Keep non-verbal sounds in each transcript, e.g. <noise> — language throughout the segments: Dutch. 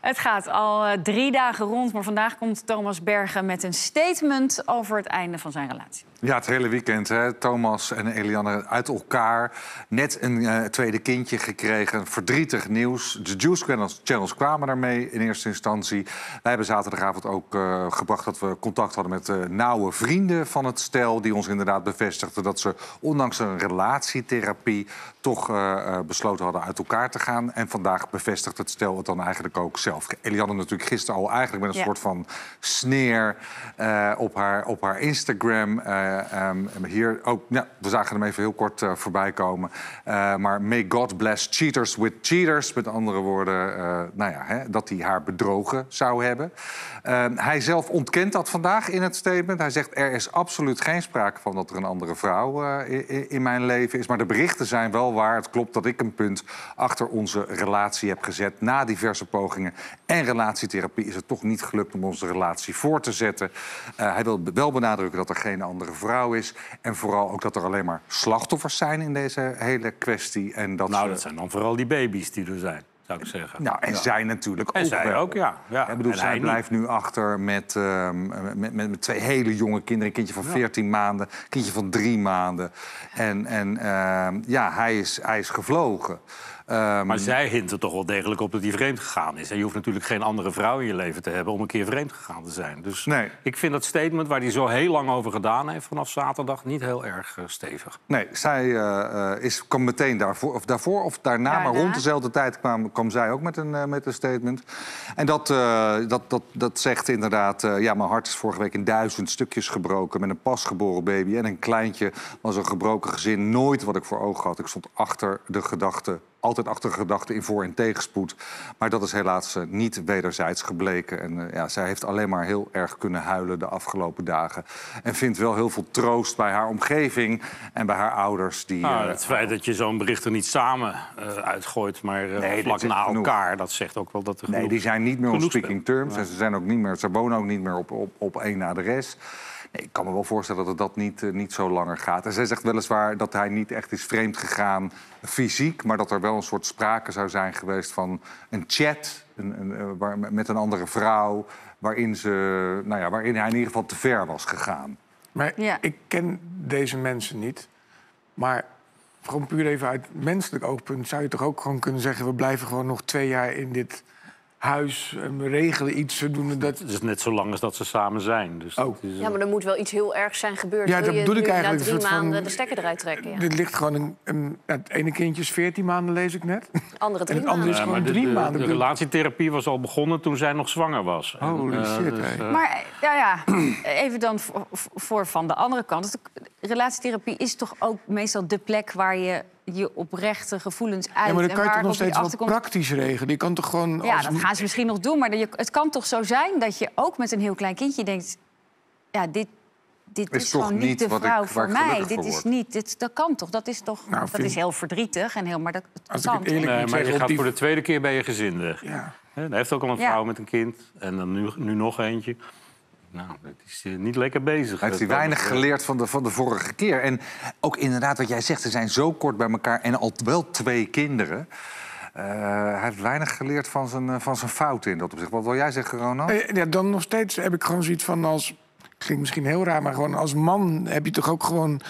Het gaat al eh, drie dagen rond, maar vandaag komt Thomas Bergen met een statement over het einde van zijn relatie. Ja, het hele weekend. Hè. Thomas en Eliane uit elkaar. Net een eh, tweede kindje gekregen. Verdrietig nieuws. De Juice Channels, kwamen daarmee in eerste instantie. Wij hebben zaterdagavond ook eh, gebracht dat we contact hadden met uh, nauwe vrienden van het stel. Die ons inderdaad bevestigden dat ze ondanks een relatietherapie toch besloten hadden uit elkaar te gaan. En vandaag bevestigt het stel het dan eigenlijk ook zelf. Eliane natuurlijk gisteren al eigenlijk met een Ja. soort van sneer op, haar, op haar Instagram. Eh, ehm, hier ook, we zagen hem even heel kort eh, voorbij komen. Eh, maar may God bless cheaters with cheaters. Met andere woorden, eh, nou ja, hè, dat hij haar bedrogen zou hebben. Ehm, hij zelf ontkent dat vandaag in het statement. Hij zegt er is absoluut geen sprake van dat er een andere vrouw eh, in mijn leven is. Maar de berichten zijn wel waar. Het klopt dat ik een punt achter onze relatie heb gezet. Na diverse pogingen en relatietherapie is het toch niet gelukt om onze relatie voor te zetten. Eh, hij wil wel benadrukken dat er geen andere vrouw is. En vooral ook dat er alleen maar slachtoffers zijn in deze hele kwestie. En dat Nou, ze- dat zijn dan vooral die baby's die er zijn, zou ik zeggen. nou, en Ja. zij natuurlijk En ook zij wel. ook, ja. ja. Ik bedoel, En zij hij blijft nu achter met, ehm, met, met, met twee hele jonge kinderen. Een kindje van 14 maanden, een kindje van drie maanden. En, en ehm, ja, hij is, hij is gevlogen. Ehm, Maar zij hint er toch wel degelijk op dat hij vreemd gegaan is. En je hoeft natuurlijk geen andere vrouw in je leven te hebben om een keer vreemd gegaan te zijn. Dus Nee. ik vind dat statement waar hij zo heel lang over gedaan heeft vanaf zaterdag niet heel erg eh, stevig. Nee, zij eh, eh, is, kwam meteen daarvoor of, daarvoor of daarna, maar Daarna. rond dezelfde tijd kwam, kwam zij ook met een, eh, met een statement. En dat, eh, dat, dat, dat zegt inderdaad, eh, ja, mijn hart is vorige week in duizend stukjes gebroken... met een pasgeboren baby en een kleintje was een gebroken gezin. Nooit wat ik voor ogen had. Ik stond achter de gedachte, altijd achter de gedachte in voor- en tegenspoed. Maar dat is helaas eh, niet wederzijds gebleken. En eh, ja, zij heeft alleen maar heel erg kunnen huilen de afgelopen dagen. En vindt wel heel veel troost bij haar omgeving en bij haar ouders. Die, Nou, eh, het feit dat je zo'n bericht er niet samen uitgooit, maar Nee, vlak na genoeg. elkaar, dat zegt ook wel dat er Nee, die zijn niet meer on genoeg speaking terms. En ze, zijn ook niet meer, ze wonen ook niet meer op, op, op één adres. Ik kan me wel voorstellen dat dat niet, eh, niet zo langer gaat. En zij zegt weliswaar dat hij niet echt is vreemd gegaan fysiek... maar dat er wel een soort sprake zou zijn geweest van een chat... Een, een, eh, waar, met een andere vrouw... Waarin, ze, nou ja, waarin hij in ieder geval te ver was gegaan. Maar Ja. ik ken deze mensen niet. Maar gewoon puur even uit menselijk oogpunt zou je toch ook gewoon kunnen zeggen: we blijven gewoon nog twee jaar in dit huis en we regelen iets. We doen dat. Het is net zo lang als dat ze samen zijn. Dus Oh. dat is, eh, Ja, maar er moet wel iets heel ergs zijn gebeurd. Ja, Wil dat je bedoel ik eigenlijk, Na drie soort van- maanden de stekker eruit trekken. Ja. Dit ligt gewoon een, een, het ene kindje is 14 maanden, lees ik net. Andere En drie het andere maanden. is gewoon drie de- maanden. De relatietherapie was al begonnen toen zij nog zwanger was. En, Holy eh, shit, dus, eh, Maar eh, ja, ja, <clears throat> even dan voor, voor van de andere kant. Relatietherapie is toch ook meestal de plek waar je je oprechte gevoelens uit... Ja, maar dan kan je toch nog steeds achterkomt- praktisch regelen. Je kan toch gewoon. Ja, als- dat gaan ze misschien nog doen. Maar je- het kan toch zo zijn dat je ook met een heel klein kindje denkt... ja, dit, dit Is gewoon niet de wat ik- vrouw voor mij. Dit is word. niet, dit, dat kan toch? Dat is toch Nou, dat vind- is heel verdrietig en heel... Maar dat, het Als ik kan eerlijk Nee, maar je zeggen, gaat die- voor de tweede keer bij je gezin weg. Ja. Hè, Hij heeft ook al een Ja. vrouw met een kind. En dan nu, nu nog eentje. Nou, dat is eh, niet lekker bezig. Hij heeft hij weinig geleerd van de, van de vorige keer. En ook inderdaad wat jij zegt, ze zijn zo kort bij elkaar en al wel twee kinderen. Eh, hij heeft weinig geleerd van zijn, eh, van zijn fouten in dat opzicht. Wat wil jij zeggen, Ronald? Eh, Ja, dan nog steeds heb ik gewoon zoiets van als. Klinkt misschien heel raar, maar gewoon als man heb je toch ook gewoon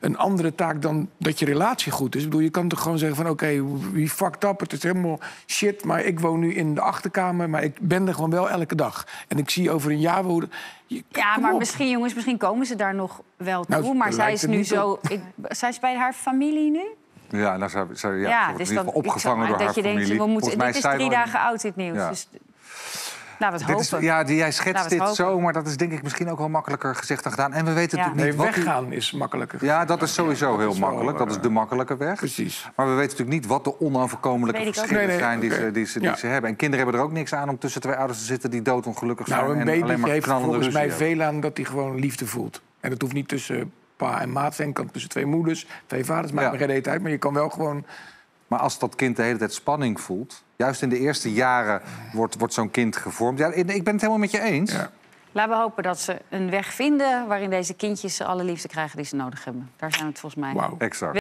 een andere taak dan dat je relatie goed is. Ik bedoel, je kan toch gewoon zeggen van oké, wie fucked up, het is helemaal shit, maar ik woon nu in de achterkamer, maar ik ben er gewoon wel elke dag. En ik zie over een jaar hoe. je- Ja, maar op. misschien, jongens, misschien komen ze daar nog wel toe. Nou, maar dat zij is nu zo... Ik, zij is bij haar familie nu? Ja, nou, zij, zij, ja, Ja, ze dus dan opgevangen ik door zou- haar dat je familie. denkt, we moeten, dit is drie dagen oud, dit nieuws. Ja. Dus laten we het Dit is, ja, die, jij schetst dit zo, maar dat is denk ik misschien ook wel makkelijker gezegd dan gedaan. En we weten Ja. natuurlijk Nee, niet weggaan is makkelijker. Ja, dat is sowieso Dat heel is wel, makkelijk. Dat is eh, de makkelijke weg. Precies. Maar we weten natuurlijk niet wat de onoverkomelijke verschillen. Nee, zijn die, ze, die, ze, die Ja. ze hebben. En kinderen hebben er ook niks aan om tussen twee ouders te zitten die doodongelukkig zijn. Nou, een en alleen baby maar heeft volgens mij veel aan dat hij gewoon liefde voelt. En dat hoeft niet tussen pa en maat te zijn. kan tussen twee moeders, twee vaders, maakt Ja. me geen reet uit. Maar je kan wel gewoon... Maar als dat kind de hele tijd spanning voelt... juist in de eerste jaren wordt, wordt zo'n kind gevormd. Ja, ik ben het helemaal met je eens. Ja. Laten we hopen dat ze een weg vinden... waarin deze kindjes alle liefde krijgen die ze nodig hebben. Daar zijn we het volgens mij Wauw. Exact.